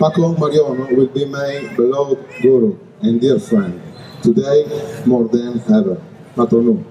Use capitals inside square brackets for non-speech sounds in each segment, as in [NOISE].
Paco Mariano will be my beloved guru and dear friend, today more than ever. Matronu.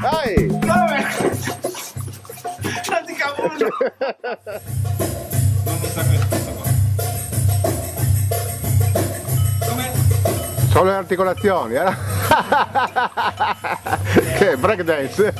Dai! Tanti cavolo! Non sta questo qua. Come? Solo le articolazioni, eh? [LAUGHS] che breakdance!